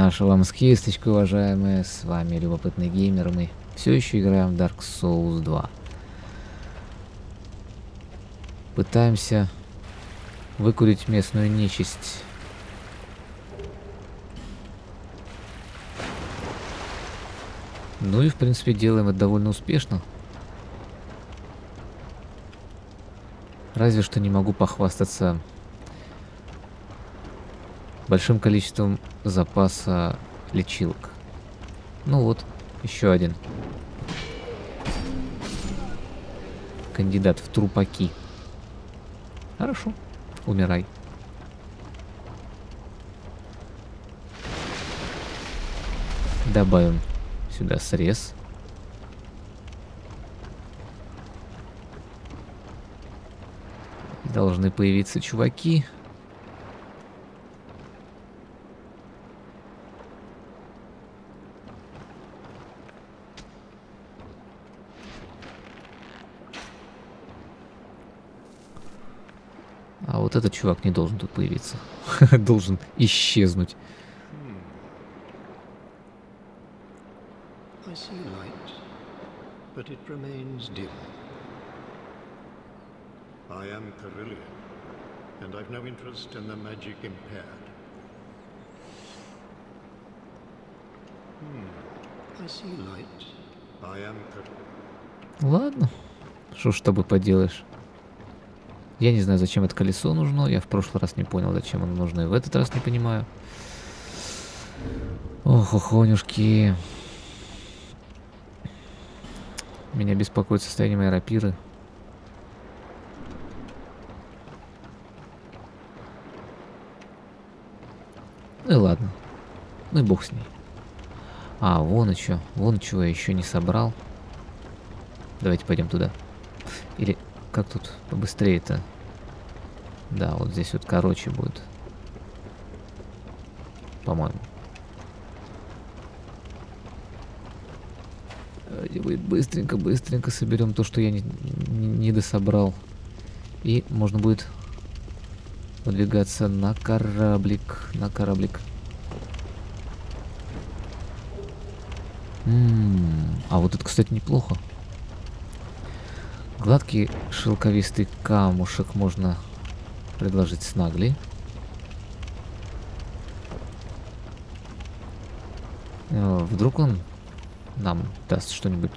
Наша вам скисточка, уважаемые, с вами Любопытный Геймер, мы все еще играем в Dark Souls 2. Пытаемся выкурить местную нечисть. Ну и, в принципе, делаем это довольно успешно. Разве что не могу похвастаться большим количеством запаса лечилок. Ну вот, еще один. Кандидат в трупаки. Хорошо, умирай. Добавим сюда срез. Должны появиться чуваки вот этот чувак не должен тут появиться. должен исчезнуть. I see light, but it remains dim. I am Carillion, and I've no interest in the magic impaired. Hmm. I see light. I am Carillion. Ладно. Что ж с тобой поделаешь? Я не знаю, зачем это колесо нужно. Я в прошлый раз не понял, зачем оно нужно. И в этот раз не понимаю. Ох, охонюшки. Меня беспокоит состояние моей рапиры. Ну и ладно. Ну и бог с ней. А, вон еще. Вон чего я еще не собрал. Давайте пойдем туда. Или как тут побыстрее-то? Да, вот здесь вот короче будет. По-моему. Быстренько, быстренько соберем то, что я не, не, не дособрал. И можно будет Выдвигаться на кораблик. На кораблик. М -м -м. А вот это, кстати, неплохо. Гладкий шелковистый камушек можно предложить с нагли. Э, вдруг он нам даст что-нибудь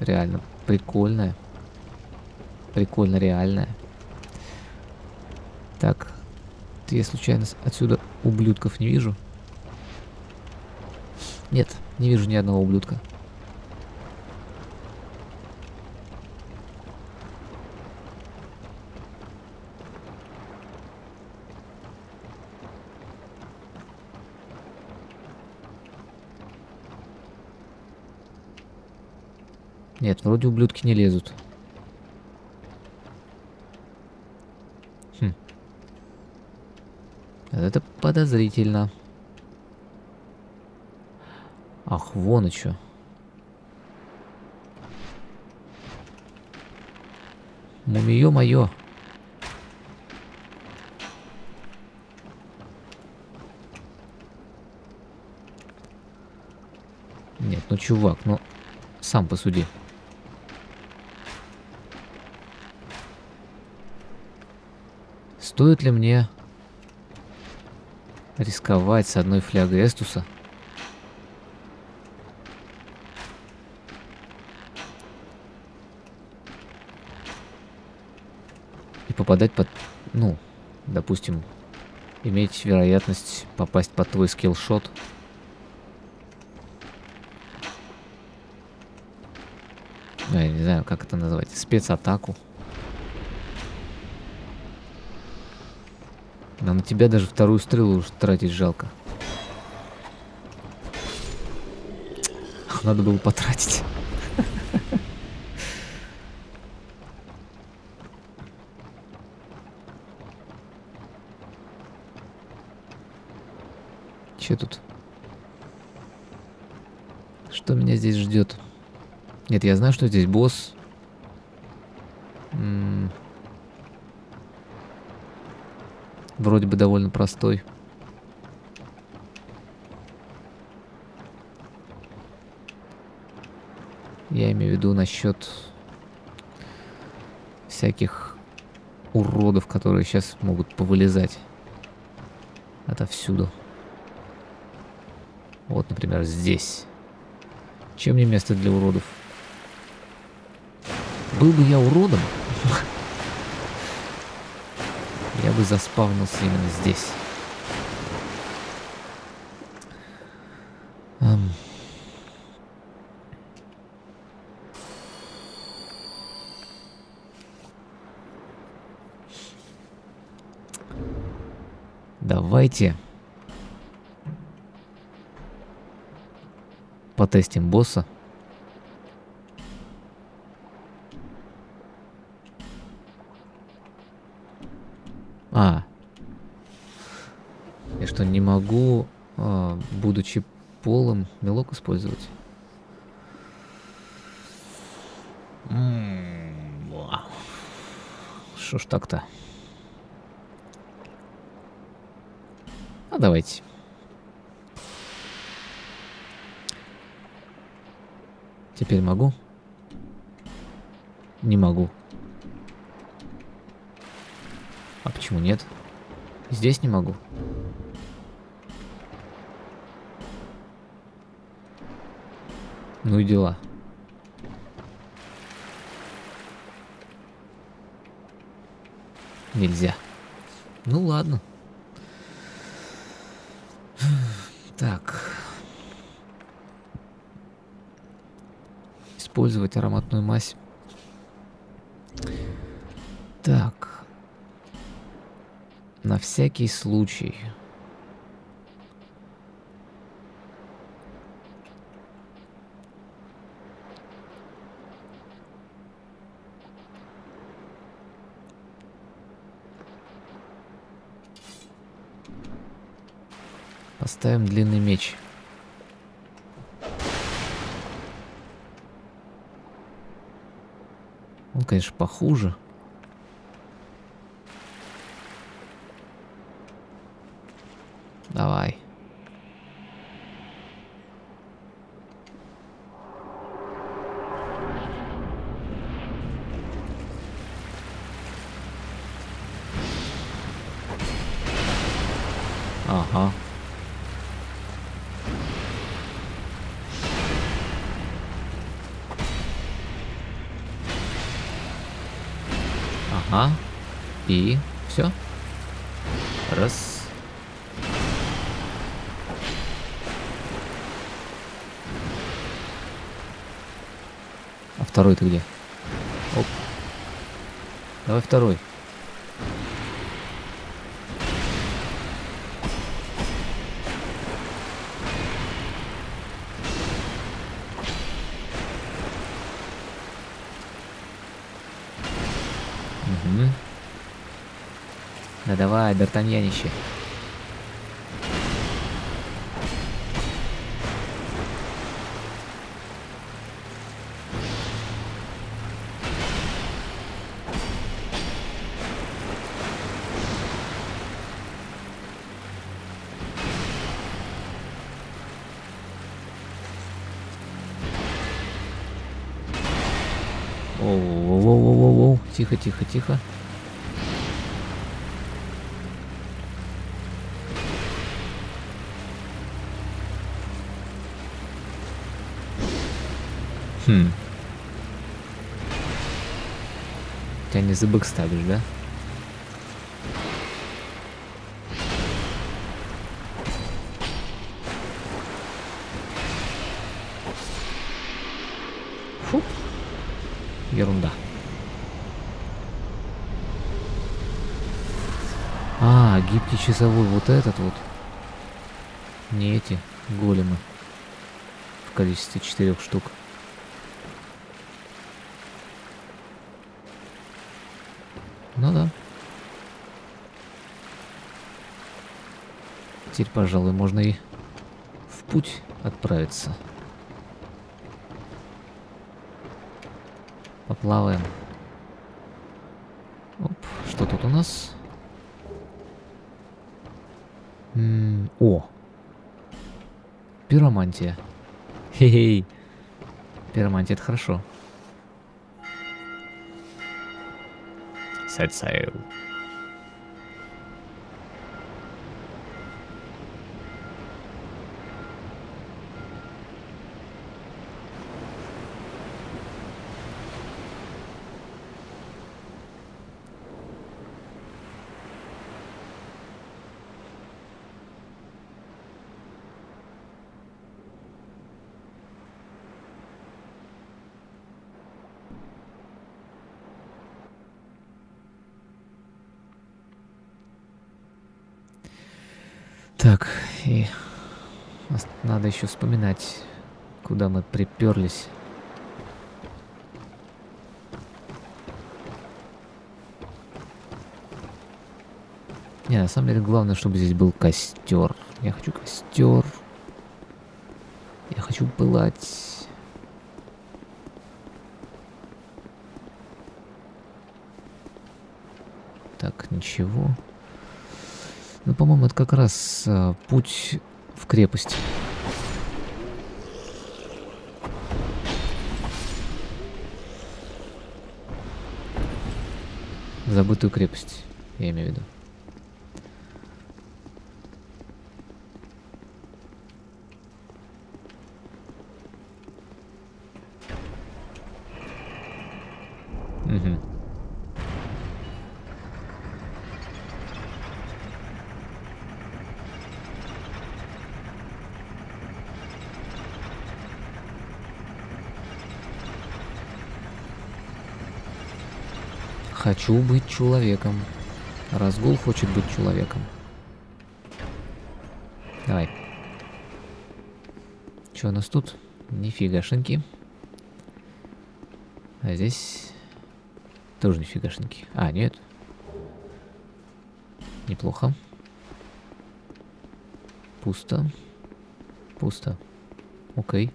реально прикольное. Прикольно реальное. Так, я случайно отсюда ублюдков не вижу? Нет, не вижу ни одного ублюдка. Нет, вроде ублюдки не лезут. Это подозрительно. Ах, вон и что. Мумиё моё. Нет, ну чувак, ну сам посуди. Стоит ли мне рисковать с одной флягой Эстуса. И попадать под, ну, допустим, иметь вероятность попасть под твой скиллшот. Ну, я не знаю, как это назвать. Спецатаку. А на тебя даже вторую стрелу уж тратить жалко. Надо было потратить. Че тут? Что меня здесь ждет? Нет, я знаю, что здесь босс. Вроде бы довольно простой. Я имею в виду насчет всяких уродов, которые сейчас могут повылезать отовсюду. Вот, например, здесь. Чем не место для уродов? Был бы я уродом, я бы заспавнился именно здесь. Um. Давайте потестим босса. А. Я что, не могу, будучи полым, мелок использовать? Что ж так-то? А давайте. Теперь могу? Не могу. А почему нет? Здесь не могу. Ну и дела. Нельзя. Ну ладно. Так. Использовать ароматную мазь. Так. На всякий случай. Поставим длинный меч. Он, конечно, похуже. Давай. Ага. Ага. Второй ты где? Оп. Давай второй. Угу. Да давай, Д'Артаньянище. Оу-оу-оу-оу-оу. Тихо, тихо, тихо. Хм. Тебя не забэкстабишь, да? А, гибкий часовой вот этот вот. Не эти големы. В количестве четырех штук. Ну да. Теперь, пожалуй, можно и в путь отправиться. Поплаваем. Оп, что тут у нас? М -м о! Пиромантия. Хе-хей. Пиромантия это хорошо. Set sail. Так, и надо еще вспоминать, куда мы приперлись. Не, на самом деле главное, чтобы здесь был костер. Я хочу костер. Я хочу пылать. Так, ничего. Ну, по-моему, это как раз а, путь в крепость. Забытую крепость, я имею в виду. Хочу быть человеком. Разгул хочет быть человеком. Давай. Что у нас тут? Нифигашеньки. А здесь тоже нифигашеньки. А, нет. Неплохо. Пусто. Пусто. Окей.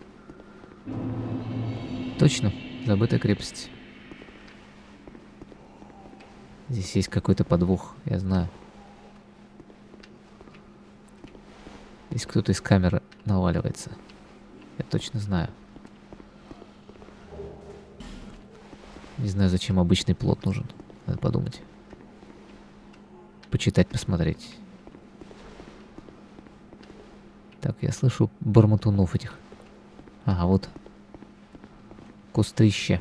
Точно. Забытая крепость. Здесь есть какой-то подвох, я знаю. Здесь кто-то из камеры наваливается. Я точно знаю. Не знаю, зачем обычный плод нужен. Надо подумать. Почитать, посмотреть. Так, я слышу бормотунов этих. Ага, вот. Кустрище.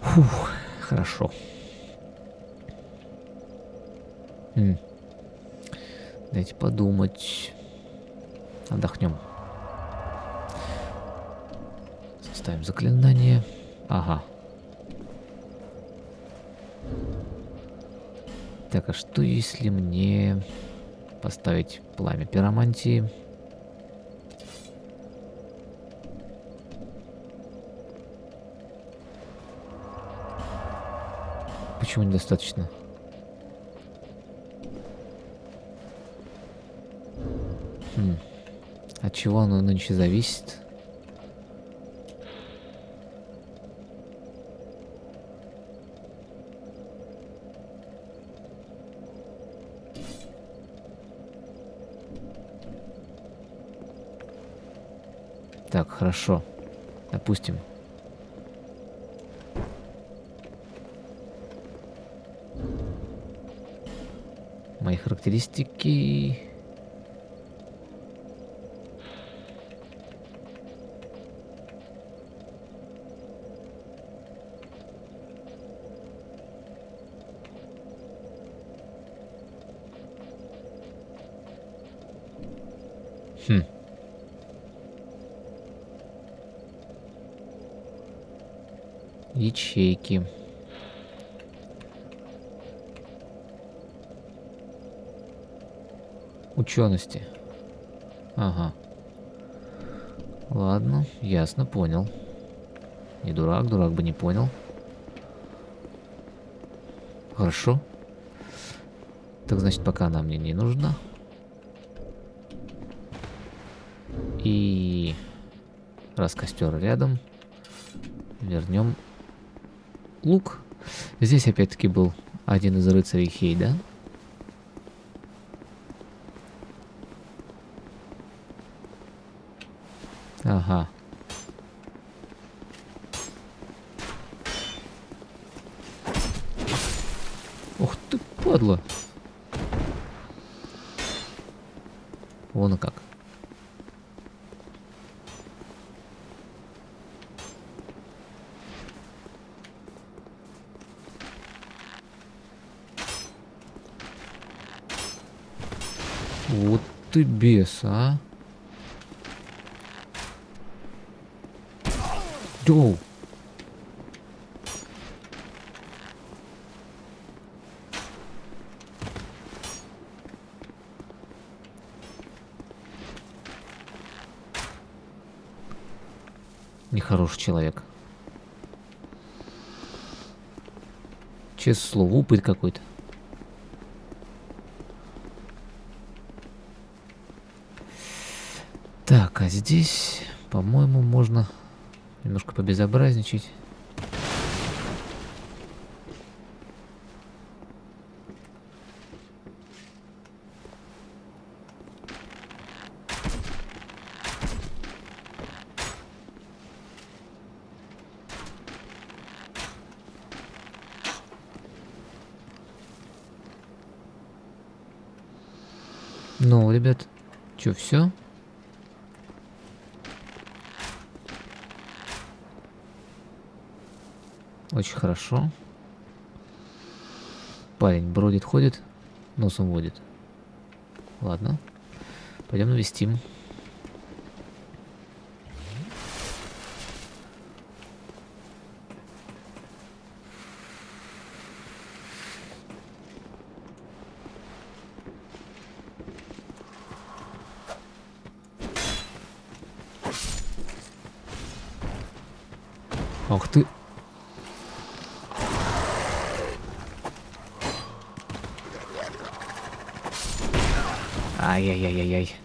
Фух. Хорошо. М. Дайте подумать. Отдохнем. Составим заклинание. Ага. Так, а что если мне поставить пламя пиромантии? Почему недостаточно? Хм. От чего оно нынче зависит? Так, хорошо. Допустим. Характеристики... Хм. Ячейки. Учености. Ага. Ладно, ясно, понял. Не дурак, дурак бы не понял. Хорошо. Так значит, пока она мне не нужна. И раз костер рядом, вернем лук. Здесь опять-таки был один из рыцарей Хейда. да? Ага. Ух ты, падла. Вон и как. Вот ты бес, а? Доу. Нехороший человек. Честное слово, упырь какой-то. Так, а здесь, по-моему, можно немножко побезобразничать. Ну, ребят, что, все? Очень хорошо. Парень бродит, ходит, носом водит. Ладно. Пойдем навестим. Ах ты. Ай-яй-яй-яй-яй.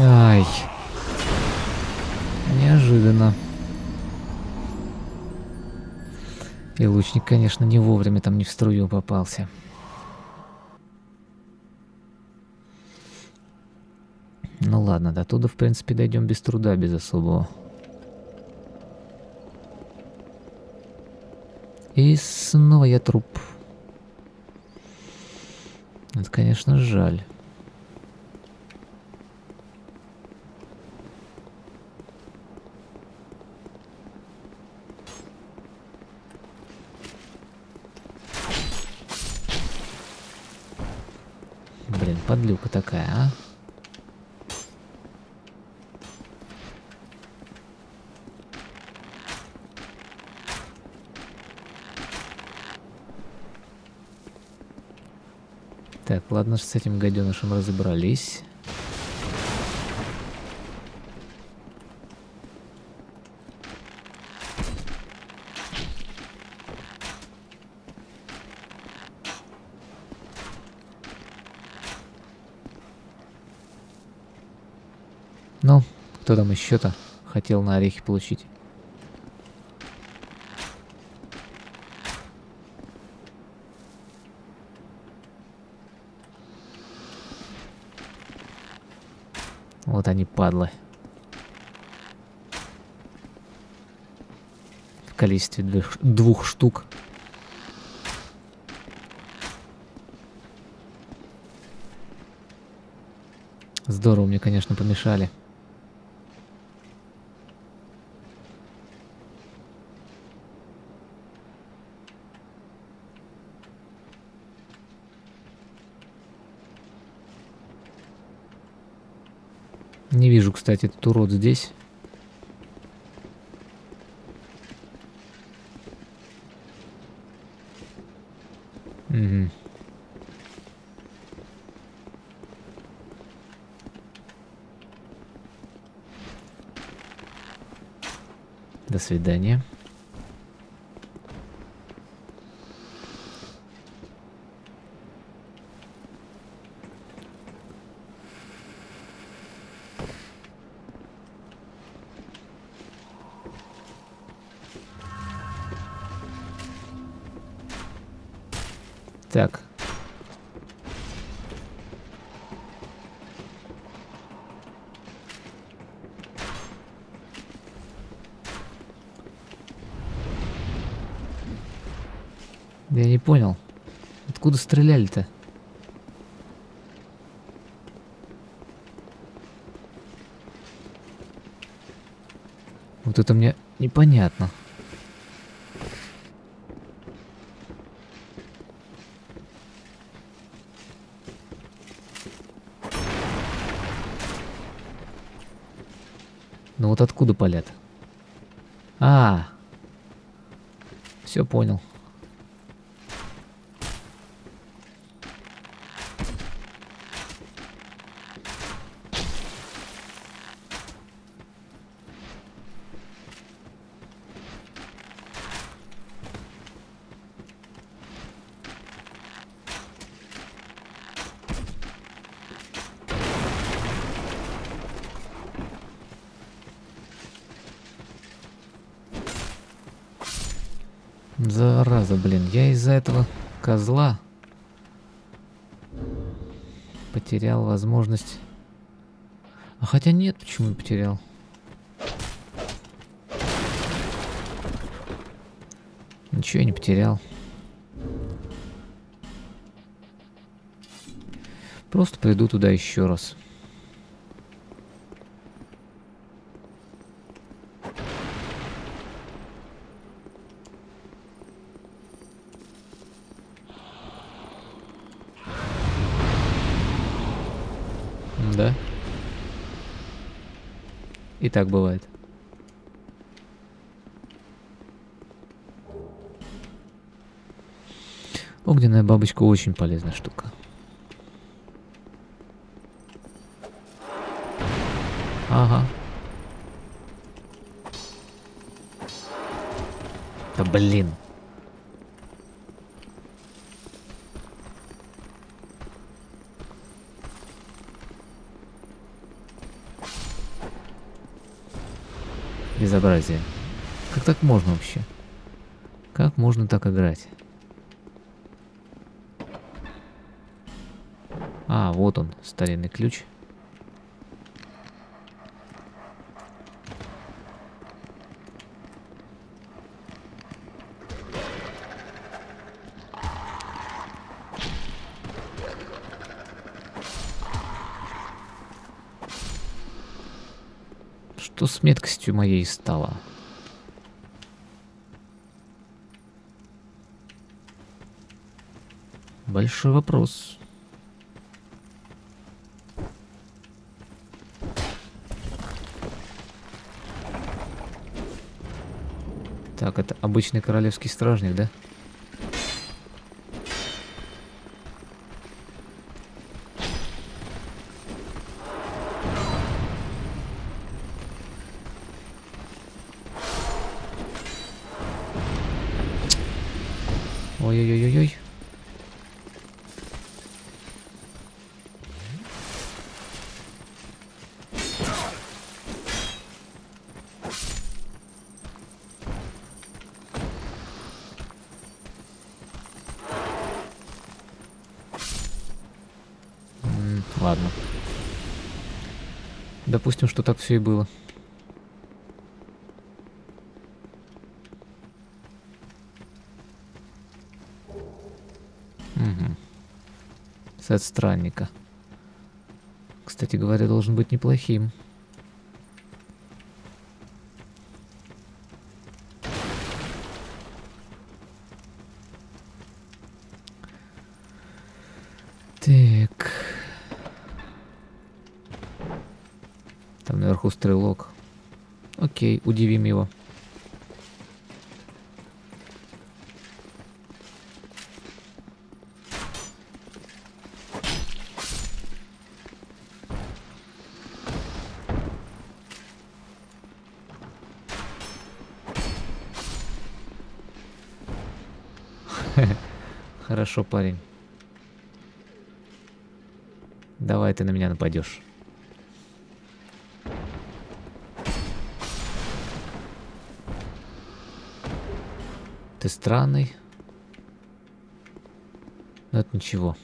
Ай. Неожиданно. И лучник, конечно, не вовремя там не в струю попался. Ну ладно, до туда, в принципе, дойдем без труда, без особого. И снова я труп. Это, конечно, жаль. Блин, подлюка такая, а? Так, ладно, с этим гаденышем разобрались. Ну, кто там еще-то хотел на орехи получить? Вот они, падлы. В количестве двух, двух штук. Здорово мне, конечно, помешали. Не вижу, кстати, этот урод здесь. Угу. До свидания. Так. Я не понял. Откуда стреляли-то? Вот это мне непонятно. Вот откуда палят? А, все понял. Зараза, блин, я из-за этого козла потерял возможность... А хотя нет, почему потерял? Ничего я не потерял. Просто приду туда еще раз. Да? И так бывает. Огненная бабочка очень полезная штука. Ага. Да блин. Безобразие. Как так можно вообще? Как можно так играть? А, вот он, старинный ключ. Что с меткостью моей стало? Большой вопрос. Так, это обычный королевский стражник, да? Ой-ой-ой-ой. Допустим, что так все и было. Мгм. Сет странника. Кстати говоря, должен быть неплохим. Наверху стрелок. Окей, удивим его. Хорошо, парень. Давай ты на меня нападешь. Ты странный. Но это ничего.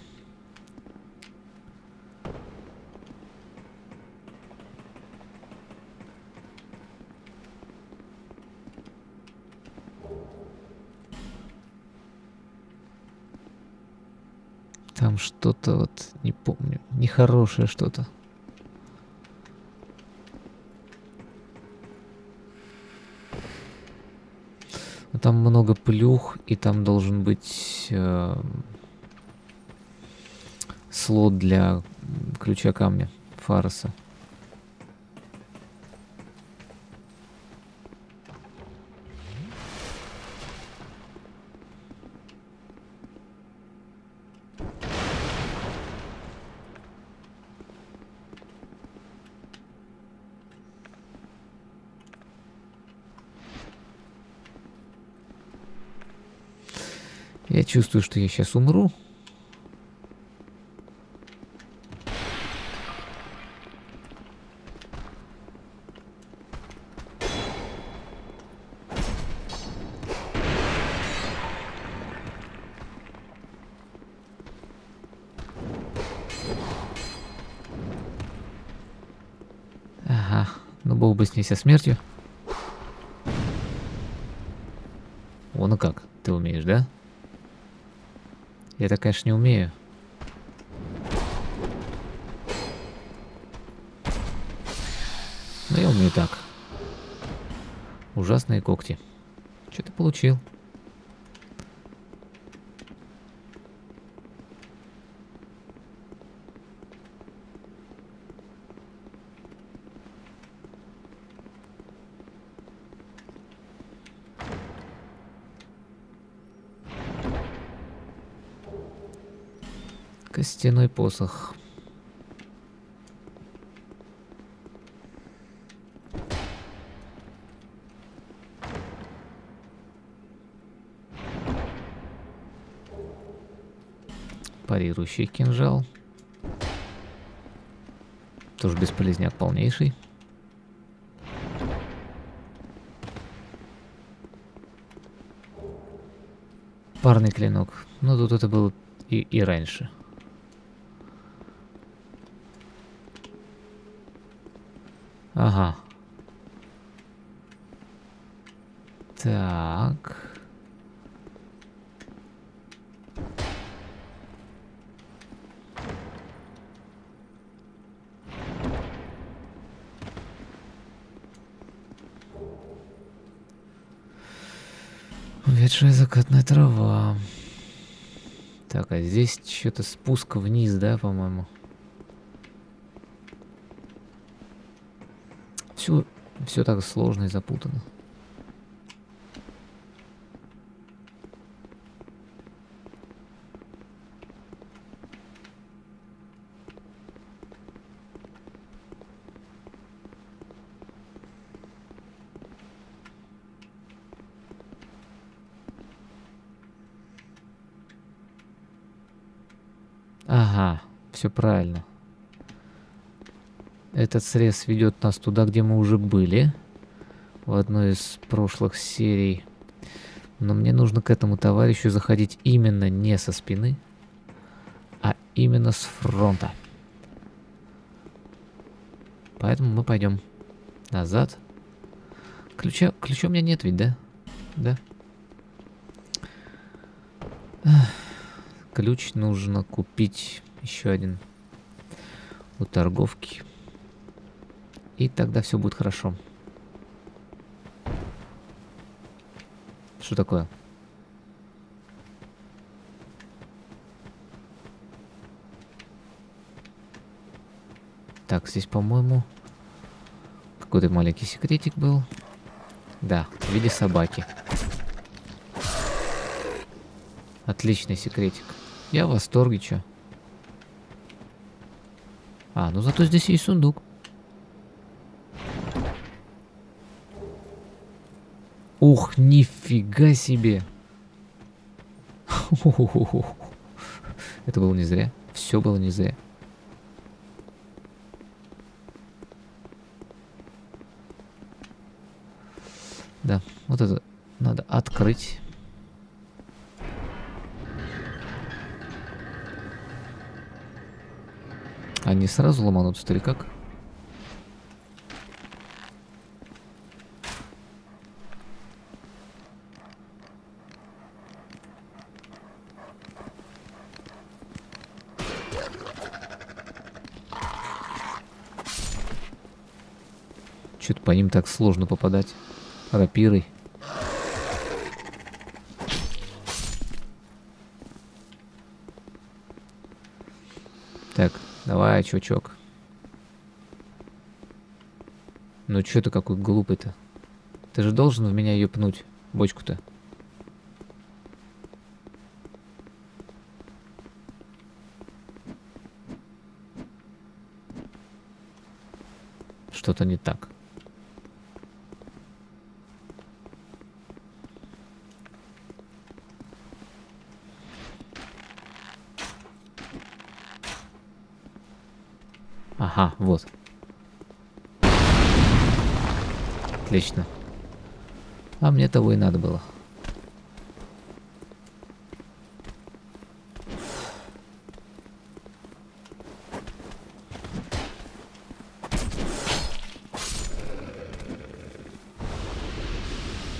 Там что-то вот, не помню, нехорошее что-то. Там много плюх, и там должен быть э, слот для ключа камня Фароса. Чувствую, что я сейчас умру. Ага, ну бог бы с ней со смертью. О, ну как, ты умеешь, да? Я так, конечно, не умею. Но я умею так. Ужасные когти. Что ты получил? Костяной посох. Парирующий кинжал. Тоже бесполезняк полнейший. Парный клинок. Ну тут это было и, и раньше. Ага. Так. Ветшая закатная трава. Так, а здесь что-то спуск вниз, да, по-моему? Все, все так сложно и запутано. Ага, все правильно. Этот срез ведет нас туда, где мы уже были. В одной из прошлых серий. Но мне нужно к этому товарищу заходить именно не со спины, а именно с фронта. Поэтому мы пойдем назад. Ключа, ключа у меня нет ведь, да? Да. Ключ нужно купить еще один у торговки. И тогда все будет хорошо. Что такое? Так, здесь, по-моему, какой-то маленький секретик был. Да, в виде собаки. Отличный секретик. Я в восторге, чё. А, ну зато здесь есть сундук. Ух, нифига себе. Это было не зря. Все было не зря. Да, вот это надо открыть. Они сразу ломанутся, или как? Что-то по ним так сложно попадать. Рапирой. Так, давай, чувачок. Ну что ты какой глупый-то? Ты же должен в меня ее пнуть, бочку-то. Что-то не так. Ага, вот. Отлично. А мне того и надо было.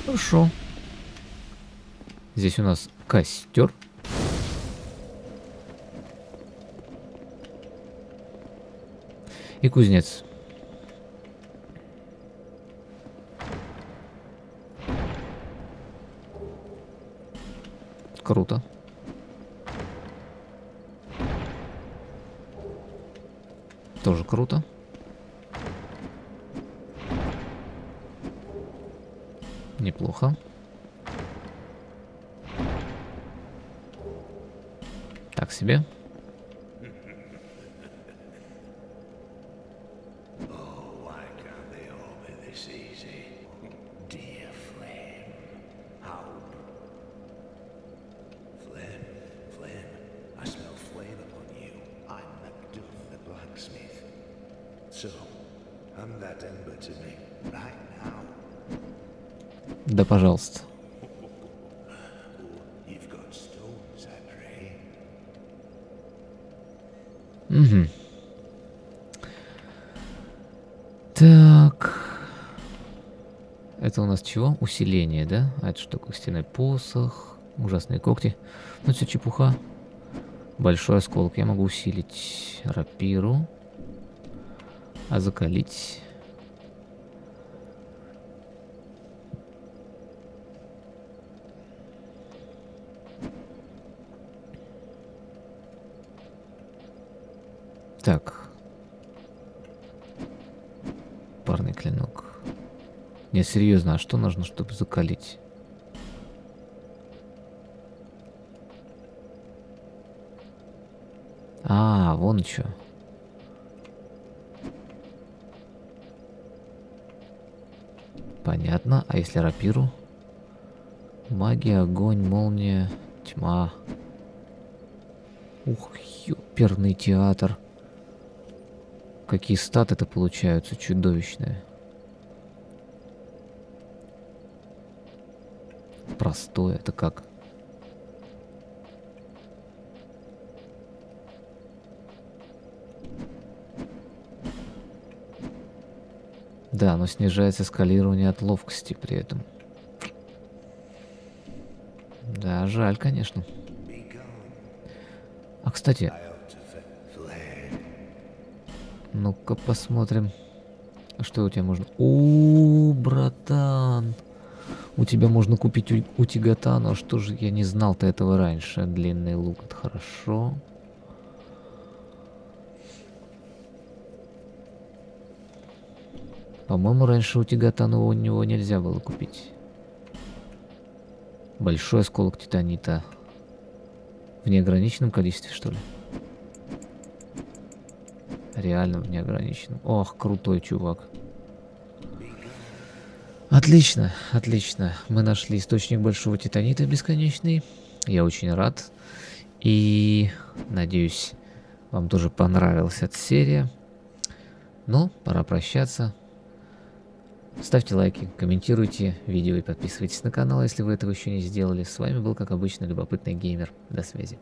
Хорошо. Здесь у нас костер. И кузнец. Круто. Тоже круто. Неплохо. Так себе. Да, пожалуйста. Угу. Так. Это у нас чего? Усиление, да? А это что такое? Стеной посох. Ужасные когти. Ну, все чепуха. Большой осколок. Я могу усилить рапиру. А закалить... Так. Парный клинок. Не, серьезно, а что нужно, чтобы закалить? А, вон что. Понятно. А если рапиру? Магия, огонь, молния, тьма. Ух, ёперный театр. Какие статы-то получаются чудовищные. Простое, это как? Да, но снижается скалирование от ловкости при этом. Да, жаль, конечно. А, кстати, ну-ка посмотрим. Что у тебя можно? О, братан. У тебя можно купить утигатану. А что же я не знал-то этого раньше? Длинный лук, это хорошо. По-моему, раньше утигатану у него нельзя было купить. Большой осколок титанита. В неограниченном количестве, что ли? Реально в неограниченном. Ох, крутой чувак. Отлично, отлично. Мы нашли источник большого титанита бесконечный. Я очень рад. И надеюсь, вам тоже понравилась эта серия. Ну, пора прощаться. Ставьте лайки, комментируйте видео и подписывайтесь на канал, если вы этого еще не сделали. С вами был, как обычно, Любопытный Геймер. До связи.